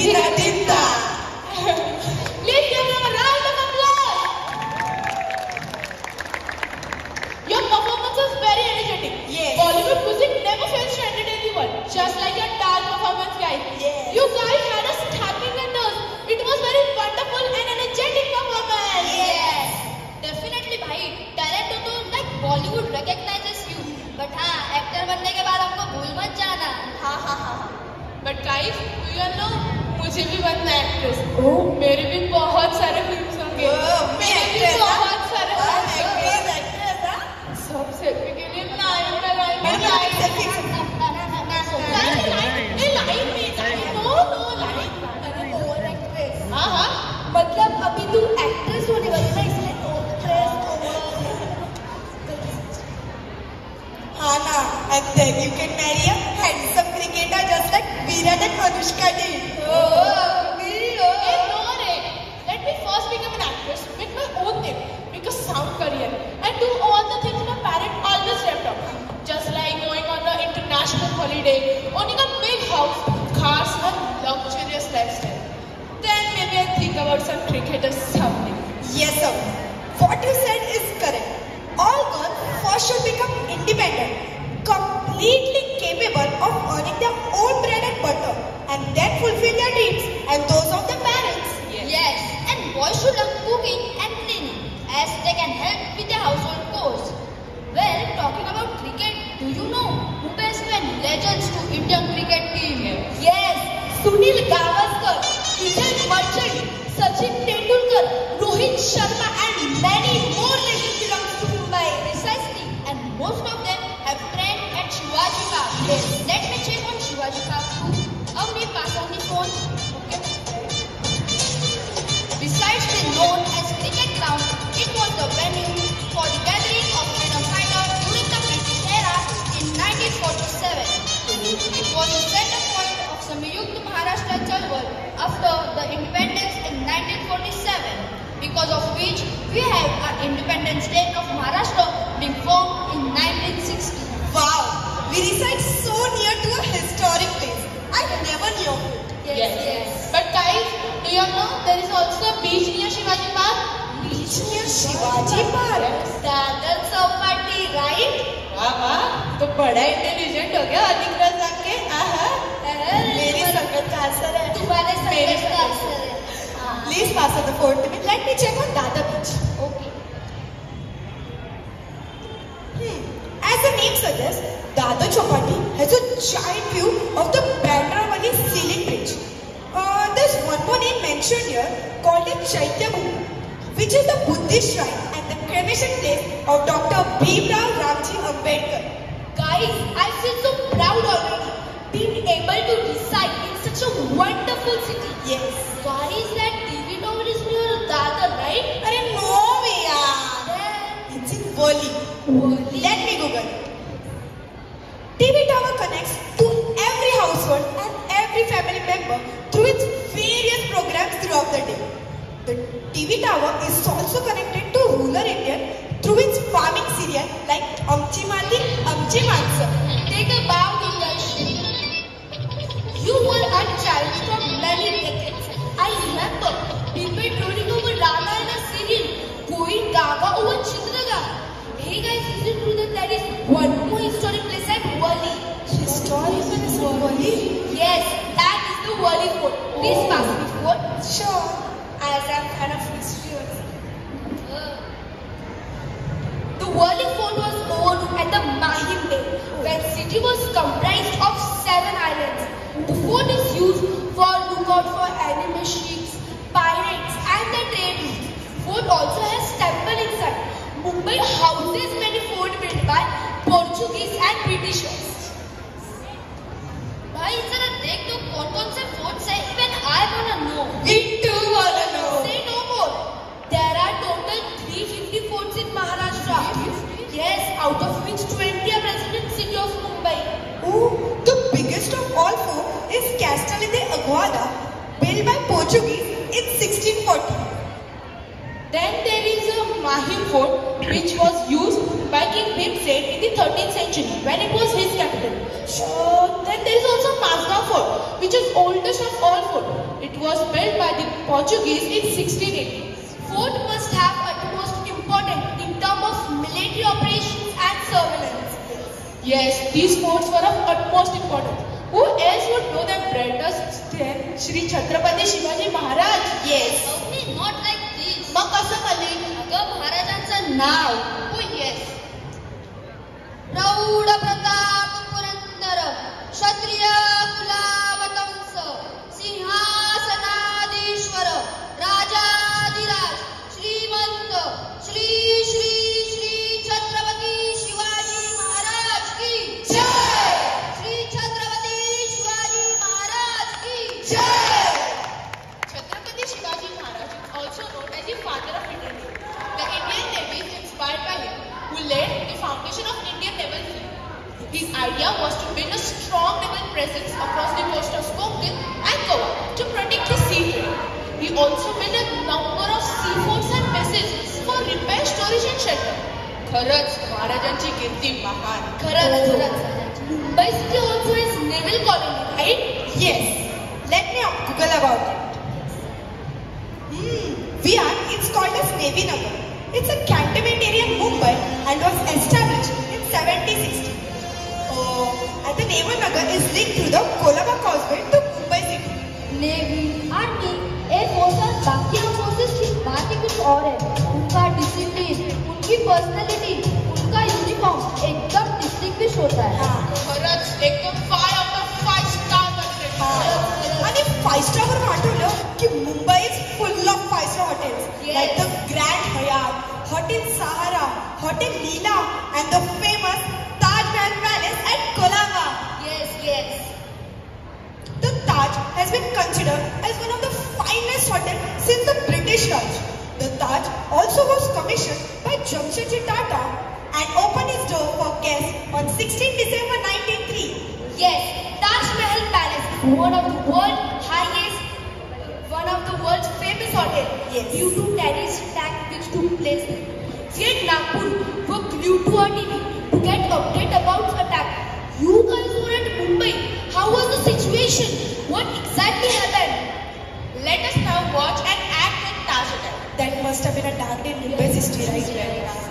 Dinadinda. Please give them a round of applause. Your performance was very energetic. Yes. Bollywood music never fails to entertain the world. Just like your dance performance, guys. Yes. You guys had us tapping your toes. It was very wonderful and energetic performance. Yes. Definitely भाई talent तो like Bollywood recognizes you but हाँ actor बनने के बाद हमको भूल मत जाना हाँ हाँ हाँ But guys, you know मुझे भी बनना एक्ट्रेस मेरे भी बहुत सारे फ़िल्म होंगे। बहुत सारे सब सेल्फी के लिए लाइन में लाइन में लाइन हाँ, हाँ। मतलब अभी तू एक्ट्रेस होने वाली Virat and Anushka did. Hey, no, Ray. Oh, Let me first become an actress, make my own name, make a sound career, and do all the things my parents always dreamt of. Just like going on an international holiday, owning a big house, cars, and luxurious lifestyle. Then maybe I think about some cricketers someday. Yes, sir. What you said is correct. All girls first should become independent, completely capable of earning their own bread and then fulfill their dreams and those of their parents. Yes, and boys should learn cooking and cleaning as they can help with the household chores. Well, talking about cricket, do you know who has been legends to Indian cricket team? Yes, Sunil Gavaskar, after the independence in 1947 because of which we have our independent state of Maharashtra being formed in 1960. Wow! We reside so near to a historic place. I never knew yes, yes, yes. But guys, do you know there is also a beach near Shivaji Park? Beach near Shivaji Park? Dadar Chowpatty, right? हाँ हाँ तो बड़ा intelligent हो pass on the phone to me. Let me check on Dadar Beach. okay. Hmm. As the name suggests, Dadar Chowpatty has a giant view of the Bandravali ceiling bridge. Uh, there's one more name mentioned here called the Chaitya which is the Buddhist shrine and the cremation place of Dr. Bhimrao Ramji Ambedkar. Guys, I feel so proud already being able to reside in such a wonderful city. Yes. Guys, that TV tower is near Dadar, right? Arey no way yaar. It's in Worli. Let me Google. TV tower connects to every household and every family member through its various programs throughout the day. The TV tower is also connected to rural India through its farming serial like Amchi Mati, Amchi Mansa. Take a bow, Doordarshan. Decades. I remember people trolling over a serial, going gaga over Chitrahaar. Hey guys, is it true that there is one more historic place at Worli? Historical is Worli? Yes, that is the Worli Fort. Please pass me fort. Sure. As I'm fan of history also. The Worli Fort was owned at the Mahim Bay, where city was comprised of seven islands. The fort is lookout for Portuguese in 1640. Then there is a Mahim fort which was used by King Bhimsen in the 13th century when it was his capital. So then there is also Mazda Fort, which is oldest of all fort. It was built by the Portuguese in 1680. Fort must have utmost importance in terms of military operations and surveillance. Yes, these forts were of utmost importance. Who else would know that Branders Shri Chhatrapati Shivaji Maharaj? Yes not like this मग कसं कधी अगं महाराजांचं नाव हो yes प्रौढ प्रताप पुरंदर क्षत्रिय कुला presence across the coast of Konkan and Goa to protect the sea. Trade. He also built a number of seaports and vessels for repair, storage and shelter. खरंच महाराजांची कीर्ती महान खरंच खरंच Mumbai city also is naval colony right yes let me Google about it we are it's called as navy Nagar it's a cantonment area Mumbai and was established in 1760. And the Naval Nagar is linked through the Kolaba Causeway to Mumbai city. Navy army air force और बाकी forces की बात ही कुछ और है उनका discipline उनकी personality उनका यूनिफॉर्म एकदम डिस्टिंग्विश होता है हाँ. खरंच एकदम five out of five star बनते आणि फाईव्ह स्टार वरून आठवलं की Mumbai is full of five star hotels. Like the grand Hyatt hotel Sahara hotel Leela and the famous has been considered as one of the finest hotels since the British Raj. The Taj also was commissioned by Jamshedji Tata and opened its door for guests on 16 December 1903. Yes, Taj Mahal Palace, one of the world's highest, one of the world's famous hotel. Yes. Due to terrorist attack which took place. We Nagpur were glued to our TV to get update about the attack. You guys were at Mumbai. How was the situation? What exactly happened? Let